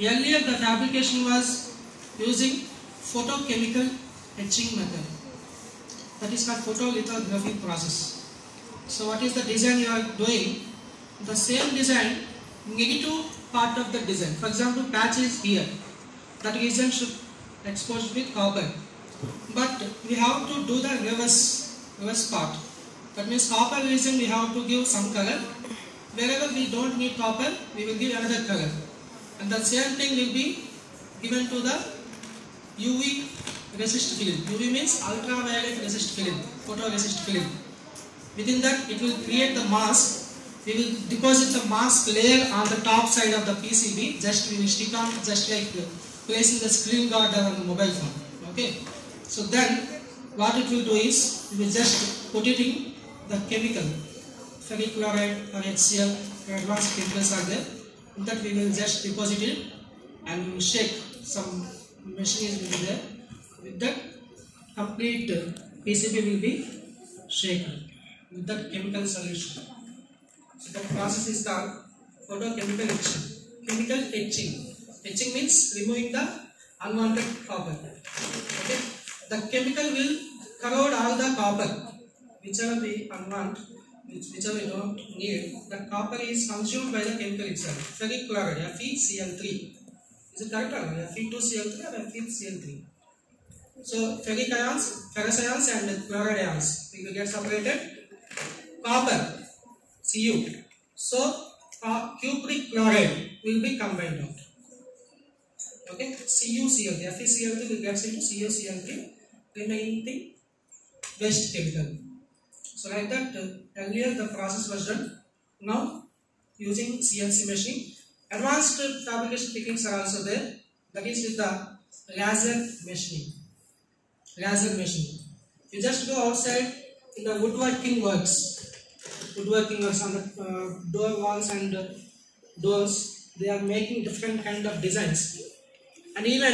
Earlier the fabrication was using photochemical etching method. That is called photolithography process. So what is the design you are doing? The same design, negative part of the design. For example, patch is here. That region should exposed with copper. But we have to do the reverse, reverse part. That means copper region we have to give some color. Wherever we don't need copper, we will give another color. And the same thing will be given to the UV resist film. UV means ultraviolet resist film, photoresist film. Within that, it will create the mask. We will deposit the mask layer on the top side of the PCB. Just we will stick on just like placing the screen guard on the mobile phone. Okay. So then, what it will do is we will just put it in the chemical, ferric chloride or HCl. Advanced chemicals are there. That we will just deposit it and shake. Some machines will there. With that, complete PCB will be shaken with that chemical solution. So that process is called photochemical etching. Chemical etching. Etching means removing the unwanted copper. Okay. The chemical will corrode all the copper, which whichever we unwant, which, we don't need. The copper is consumed by the chemical itself. Ferric chloride, FeCl3. Is it correct or not? Fe2Cl3 or FeCl3? So ferric ions, ferrous ions and chloride ions will get separated. Copper, Cu. So uh, cupric chloride will be combined out. Okay, CuCl3, FeCl3 will get into CuCl3, remaining thing waste chemical. So like that, uh, earlier the process was done. Now using CNC machine, advanced fabrication techniques are also there. That is with the laser machining. Laser machining. You just go outside in the woodworking works. Woodworking works on the uh, door walls and uh, doors. They are making different kind of designs. And even